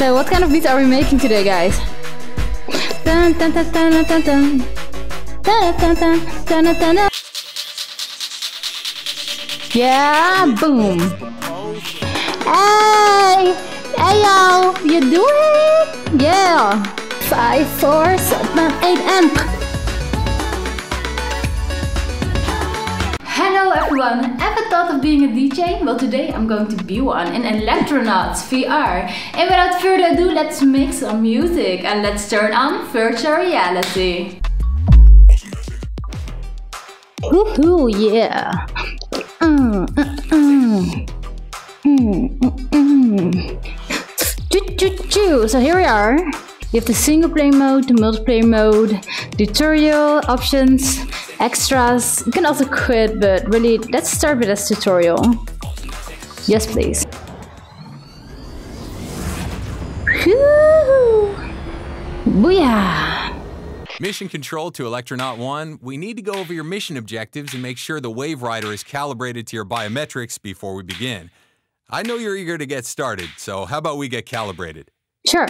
So what kind of beats are we making today, guys? Yeah, boom. Hey, hey y'all, you do it? Yeah. Five, four, seven, eight, and. Hello everyone, ever thought of being a DJ? Well today I'm going to be one in Electronauts VR. And without further ado, let's make some music and let's turn on virtual reality. Woohoo, yeah. Mm, mm, mm. Mm, mm, mm. So here we are. You have the single player mode, the multiplayer mode, tutorial, options, extras. You can also quit, but really, let's start with this tutorial. Yes, please. Whew. Booyah! Mission Control to Electronaut 1, we need to go over your mission objectives and make sure the Wave Rider is calibrated to your biometrics before we begin. I know you're eager to get started, so how about we get calibrated? Sure.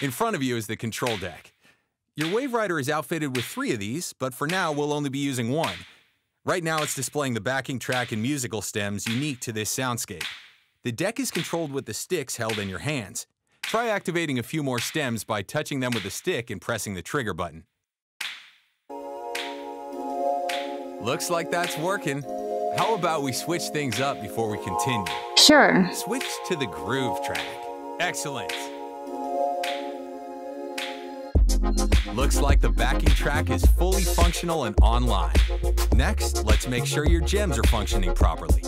In front of you is the control deck. Your Wave Rider is outfitted with three of these, but for now we'll only be using one. Right now it's displaying the backing track and musical stems unique to this soundscape. The deck is controlled with the sticks held in your hands. Try activating a few more stems by touching them with a stick and pressing the trigger button. Looks like that's working. How about we switch things up before we continue? Sure. Switch to the groove track. Excellent. Looks like the backing track is fully functional and online. Next, let's make sure your gems are functioning properly.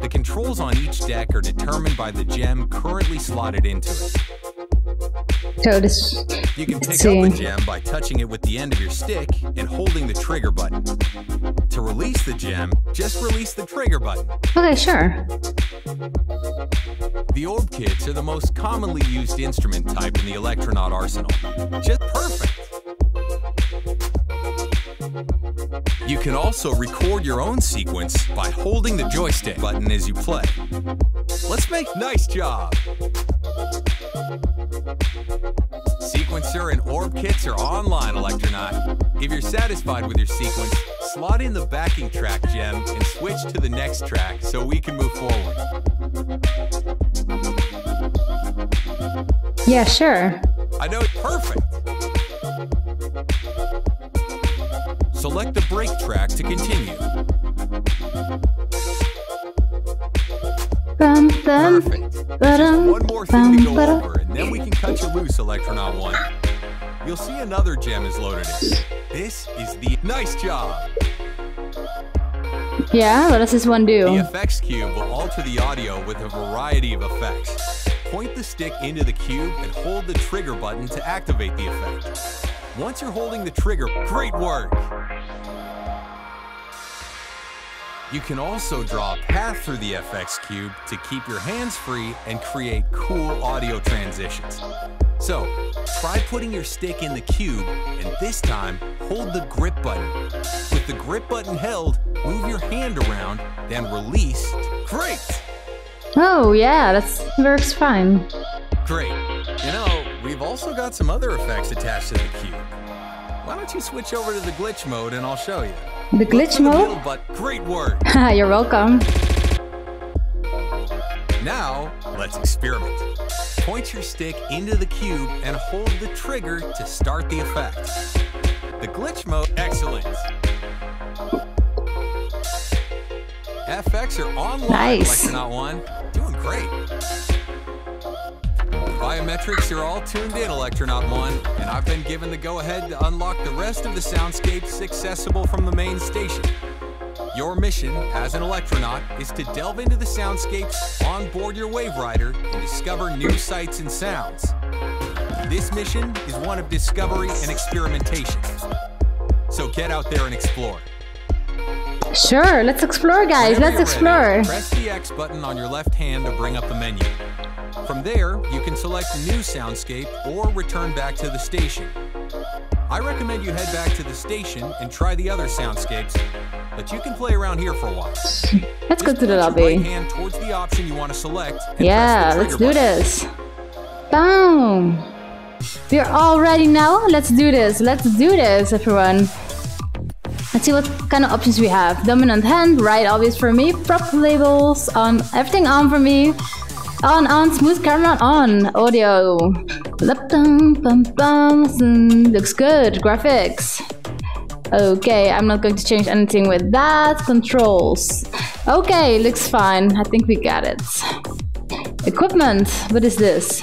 The controls on each deck are determined by the gem currently slotted into it. So this. You can pick see. up a gem by touching it with the end of your stick and holding the trigger button. To release the gem, just release the trigger button. Okay, sure. The orb kits are the most commonly used instrument type in the Electronaut arsenal. Just perfect! You can also record your own sequence by holding the joystick button as you play. Let's make nice job! Sequencer and orb kits are online, Electronaut. If you're satisfied with your sequence, slot in the backing track gem and switch to the next track so we can move forward. Yeah, sure. I know, it's perfect! Select the break track to continue. Bum, bum, Perfect. There's just one more thing to go over, and then we can cut you loose, Electronaut 1. You'll see another gem is loaded in. This is the nice job. Yeah, what does this one do? The effects cube will alter the audio with a variety of effects. Point the stick into the cube and hold the trigger button to activate the effect. Once you're holding the trigger, great work! You can also draw a path through the FX cube to keep your hands free and create cool audio transitions. So, try putting your stick in the cube and this time hold the grip button. With the grip button held, move your hand around, then release. Great! Oh, yeah, that works fine. Great. You know, we've also got some other effects attached to the cube. Why don't you switch over to the glitch mode and I'll show you. The glitch for the middle mode? but great work. Ah, you're welcome. Now, let's experiment. Point your stick into the cube and hold the trigger to start the effect. The glitch mode, excellent. FX are online, Nice. Electronaut 1. Doing great. Biometrics are all tuned in, Electronaut 1, and I've been given the go-ahead to unlock the rest of the soundscapes accessible from the main station. Your mission as an Electronaut is to delve into the soundscapes on board your Wave Rider and discover new sights and sounds. This mission is one of discovery and experimentation. So get out there and explore. Sure, let's explore, guys. Let's you're ready, explore. Press the X button on your left hand to bring up the menu. From there, you can select a new soundscape or return back to the station. I recommend you head back to the station and try the other soundscapes. but you can play around here for a while. Let's go to the lobby. Right hand towards the option you want to select. Yeah, let's do button. this. Boom. We're all ready now. Let's do this. Let's do this, everyone. Let's see what kind of options we have. Dominant hand, right obvious for me. Prop labels on, everything on for me. On, on, smooth camera on. Audio. Lup, dum, bum, bum. Mm, Looks good. Graphics. Okay, I'm not going to change anything with that. Controls. Okay, looks fine. I think we got it. Equipment. What is this?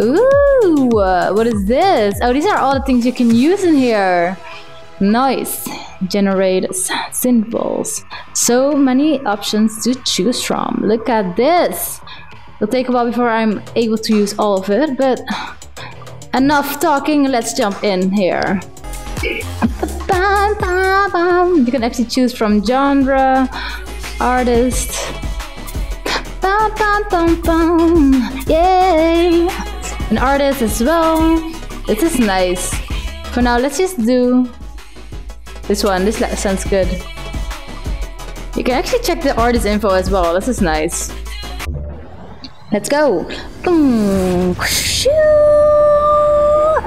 Ooh, what is this? Oh, these are all the things you can use in here. Nice. Generate symbols. So many options to choose from. Look at this. It'll take a while before I'm able to use all of it, but enough talking. Let's jump in here. You can actually choose from genre, artist. Yay! An artist as well. This is nice. For now, let's just do this one. This sounds good. You can actually check the artist info as well. This is nice. Let's go.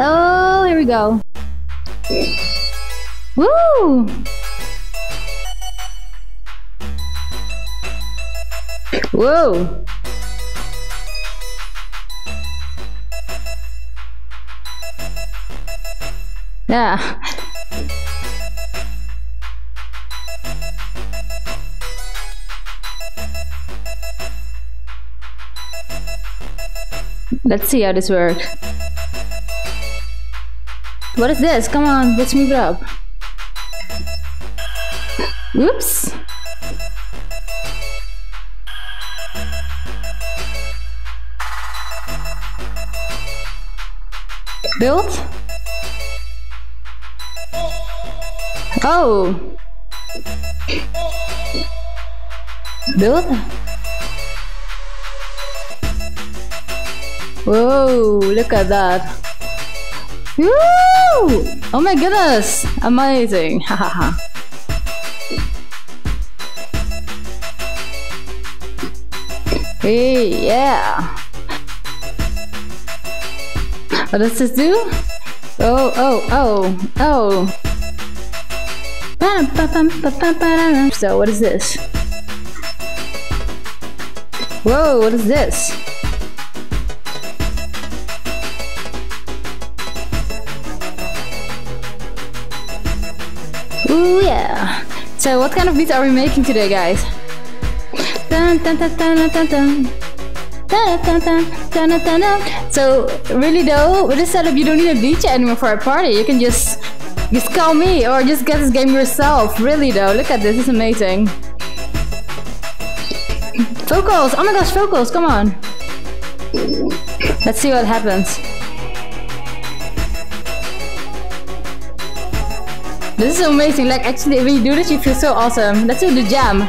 Oh, here we go. Woo! Whoa! Yeah. Let's see how this works. What is this? Come on, let's move it up. Oops. Build? Oh. Build? Whoa, look at that. Woo! Oh my goodness! Amazing! Hahaha. hey, yeah! What does this do? Oh, oh, oh, oh! So, what is this? Whoa, what is this? So what kind of beats are we making today, guys? So really though, with this setup you don't need a DJ anymore for a party. You can just just call me or just get this game yourself. Really though, look at this, it's amazing. Vocals! Oh my gosh, vocals, come on. Let's see what happens. This is amazing. Like actually, when you do this, you feel so awesome. Let's do the jam.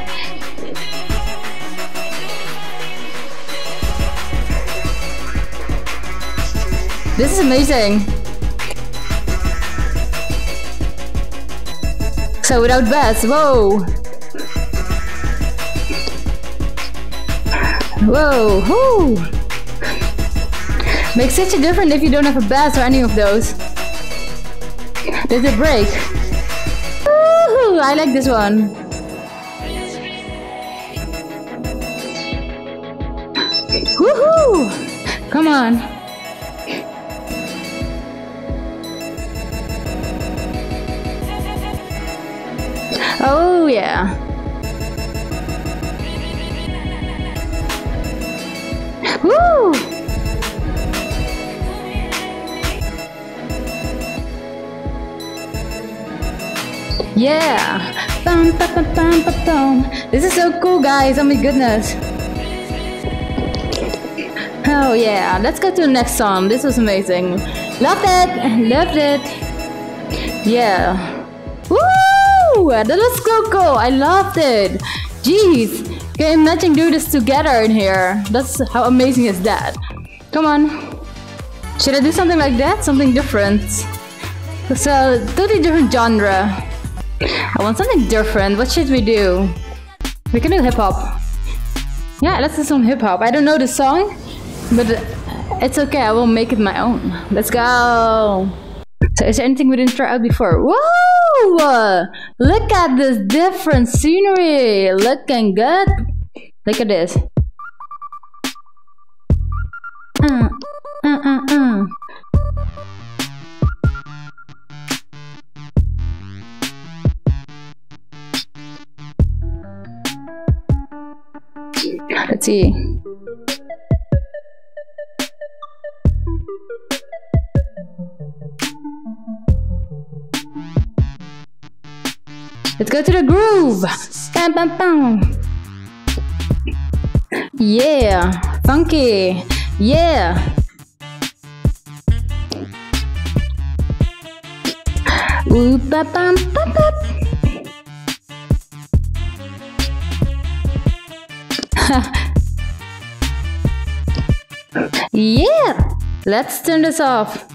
This is amazing. So without bass, whoa. Whoa, whoo. Makes such a difference if you don't have a bass or any of those. There's a break. I like this one. Woohoo! Come on. Yeah. Bum, ba, ba, bum, ba, bum. This is so cool, guys. Oh my goodness. Oh yeah. Let's go to the next song. This was amazing. Loved it. Loved it. Yeah. Woo! That was so cool. I loved it. Jeez. Can you imagine doing this together in here? That's how amazing is that? Come on. Should I do something like that? Something different? So, totally different genre. I want something different. What should we do? We can do hip hop. Yeah, let's do some hip hop. I don't know the song, but it's okay. I will make it my own. Let's go. So, is there anything we didn't try out before? Whoa! Look at this different scenery. Looking good. Look at this. Uh, uh, uh. Let's see. Let's go to the groove. Bam, bam, bam. Yeah, funky. Yeah. Ooh, ba, bam, ba, ba. Let's turn this off.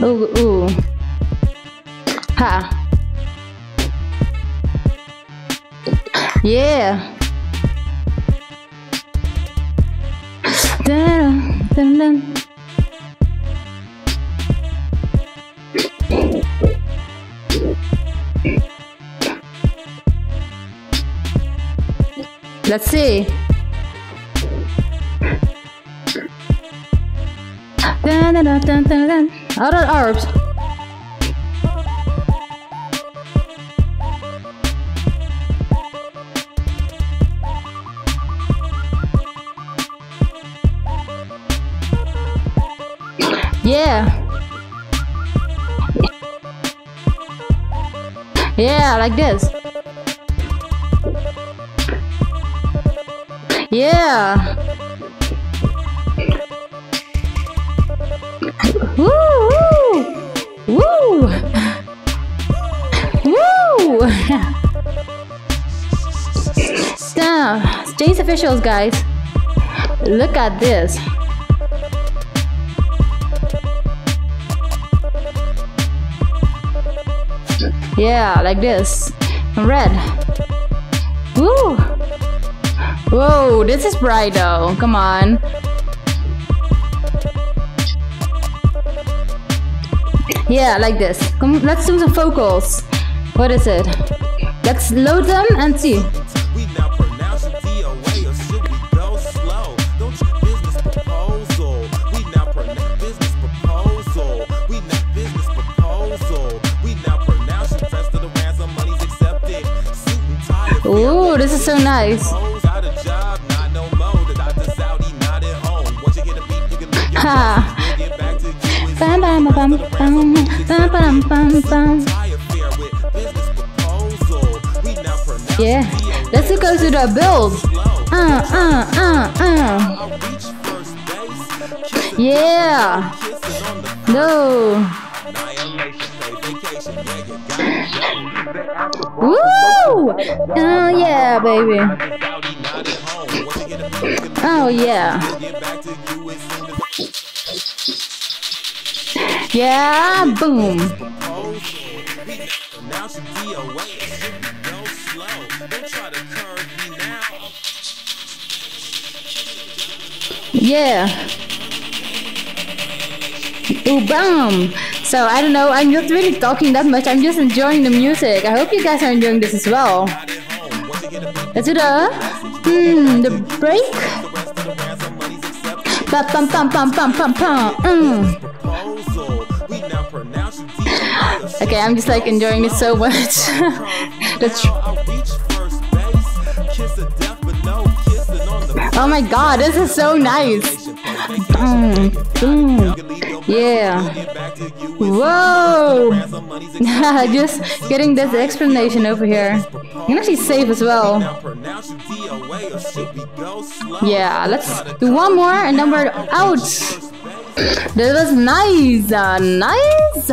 Ooh, ooh. Let's see. Dun, dun, dun, dun, dun. Other Arabs. Yeah, like this. Yeah. Woo! Woo! Woo! Woo! James officials, guys. Look at this. Yeah, like this. Red. Woo! Whoa, this is bright though. Come on. Yeah, like this. Come, let's do some vocals. What is it? Let's load them and see. so nice. Ha. Bam bam bam bam bam bam bam. Yeah, let's go to the build. Uh uh uh uh. Yeah. No. Woo! Oh yeah, baby. Oh yeah. Yeah, boom. Yeah. Ooh, boom. So I don't know, I'm not really talking that much, I'm just enjoying the music. I hope you guys are enjoying this as well. Is it a... Hmm, the break? Ba pum pum pum pum pum pum. Mm. Okay, I'm just like enjoying it so much. Oh my god, this is so nice. Boom. Yeah. Whoa! Just getting this explanation over here. You can actually save as well. Yeah, let's do one more and then we're out. That was nice, uh, nice.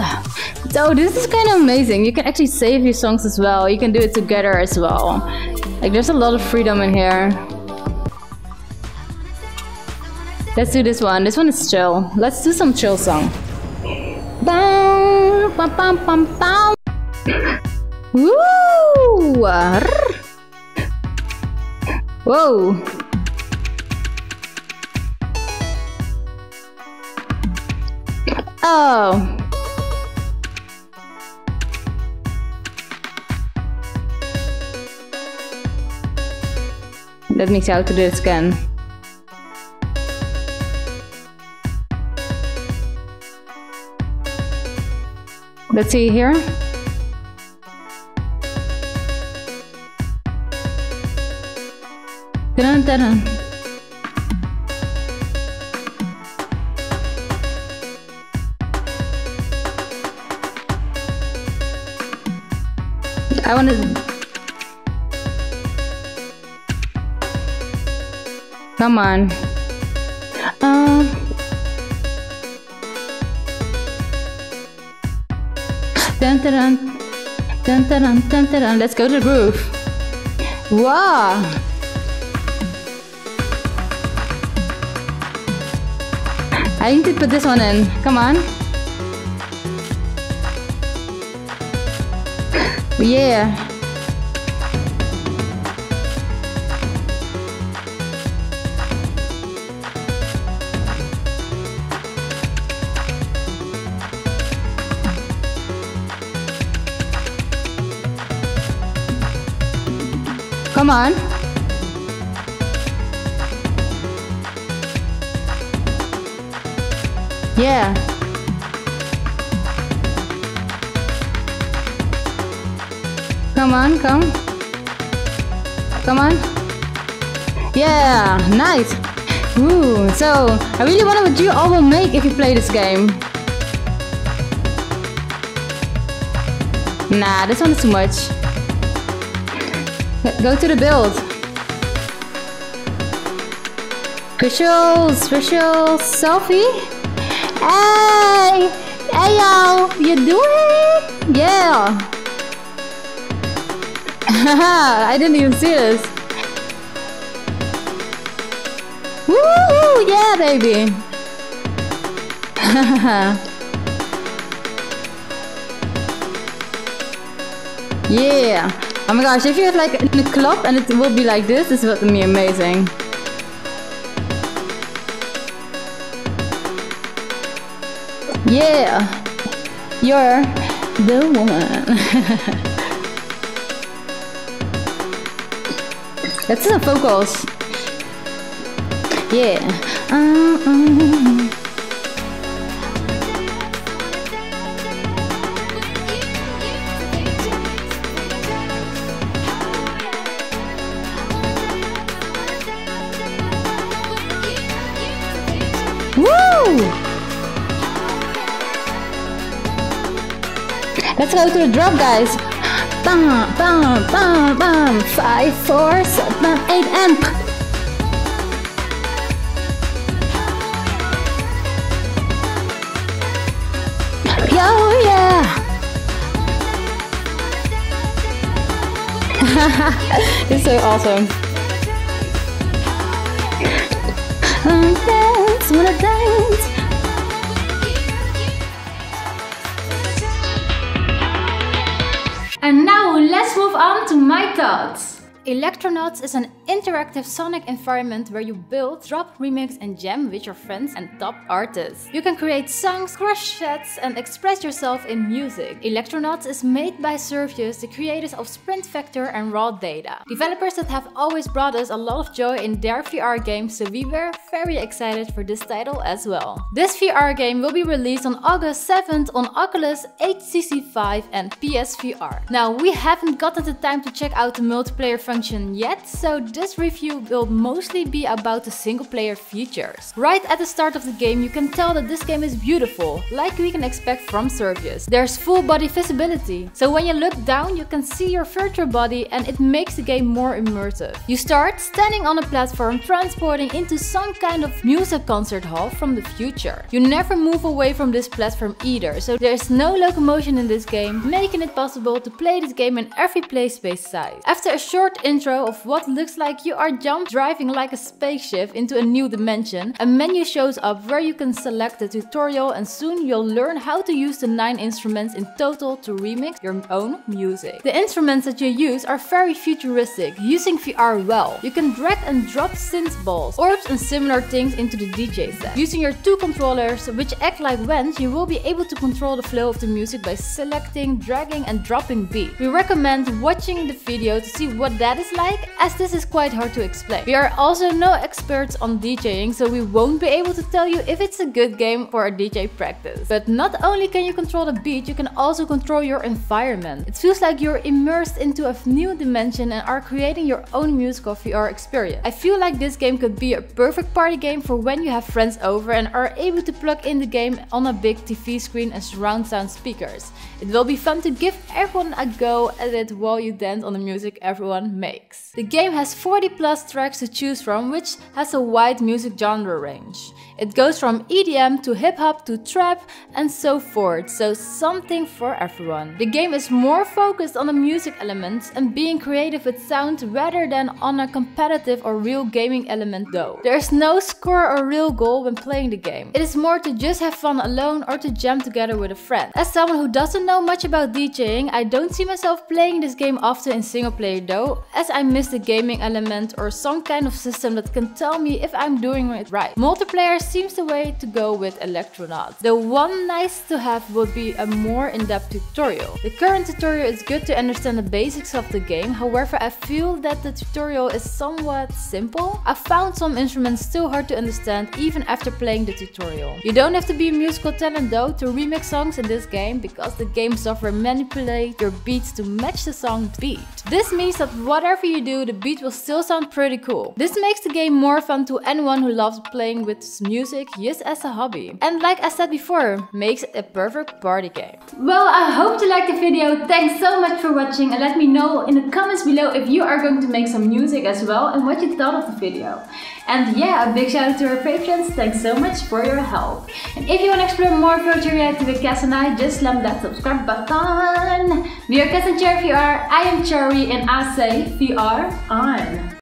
So this is kind of amazing. You can actually save your songs as well. You can do it together as well. Like there's a lot of freedom in here. Let's do this one. This one is chill. Let's do some chill song. Bam, bam, bam, bam, bam. Woo! Whoa! Oh. Let me how to do this again. Let's see here. Dun, dun, dun. I want to. Come on. Dun, dun, dun. Dun, dun, dun. Let's go to the groove. Wow. I need to put this one in. Come on. Yeah. Come on. Yeah. Come on, come. Come on. Yeah, nice. Ooh, so I really wonder what you all will make if you play this game. Nah, this one is too much. Go to the build. Visual, visual selfie. Hey, hey y'all, you doing? Yeah. I didn't even see this. Woo! Yeah, baby. yeah. Oh my gosh, if you're like in a club and it will be like this, this will be amazing. Yeah. You're the one. That's the vocals. Yeah. Uh, uh. Woo! Let's go to the drop, guys. Bam, bam, bam, bam. Five, four, seven, eight, and. Yo, yeah. it's so awesome. Wanna dance, wanna dance. And now let's move on to my thoughts. Electronauts is an interactive sonic environment where you build, drop, remix, and jam with your friends and top artists. You can create songs, crush sets, and express yourself in music. Electronauts is made by Survios, the creators of Sprint Vector and Raw Data. Developers that have always brought us a lot of joy in their VR games, so we were very excited for this title as well. This VR game will be released on August 7th on Oculus, HTC Vive and PSVR. Now, we haven't gotten the time to check out the multiplayer function function yet, so this review will mostly be about the single player features. Right at the start of the game you can tell that this game is beautiful, like we can expect from Survios. There's full body visibility, so when you look down you can see your virtual body and it makes the game more immersive. You start standing on a platform transporting into some kind of music concert hall from the future. You never move away from this platform either, so there's no locomotion in this game, making it possible to play this game in every play space size. After a short intro of what looks like you are jump driving like a spaceship into a new dimension, a menu shows up where you can select the tutorial and soon you'll learn how to use the 9 instruments in total to remix your own music. The instruments that you use are very futuristic, using VR well. You can drag and drop synth balls, orbs and similar things into the DJ set. Using your two controllers, which act like vents, you will be able to control the flow of the music by selecting, dragging and dropping beat. We recommend watching the video to see what that like, as this is quite hard to explain. We are also no experts on DJing, so we won't be able to tell you if it's a good game for a DJ practice. But not only can you control the beat, you can also control your environment. It feels like you're immersed into a new dimension and are creating your own musical VR experience. I feel like this game could be a perfect party game for when you have friends over and are able to plug in the game on a big TV screen and surround sound speakers. It will be fun to give everyone a go at it while you dance on the music everyone makes. The game has 40 plus tracks to choose from which has a wide music genre range. It goes from EDM to hip hop to trap and so forth, so something for everyone. The game is more focused on the music elements and being creative with sound rather than on a competitive or real gaming element though. There is no score or real goal when playing the game. It is more to just have fun alone or to jam together with a friend. As someone who doesn't know much about DJing, I don't see myself playing this game often in single player though, as I miss the gaming element or some kind of system that can tell me if I'm doing it right. Multiplayer seems the way to go with Electronauts. The one nice to have would be a more in-depth tutorial. The current tutorial is good to understand the basics of the game, however I feel that the tutorial is somewhat simple. I found some instruments still hard to understand even after playing the tutorial. You don't have to be a musical talent though to remix songs in this game because the game software manipulates your beats to match the song beat. This means that whatever you do, the beat will still sound pretty cool. This makes the game more fun to anyone who loves playing with music just as a hobby. And like I said before, makes a perfect party game. Well, I hope you liked the video. Thanks so much for watching and let me know in the comments below if you are going to make some music as well and what you thought of the video. And yeah, a big shout out to our patrons, thanks so much for your help. And if you want to explore more virtual reality with Cas and I, just slam that subscribe button. We are Cas and Chary VR, I am Chary and I say VR on.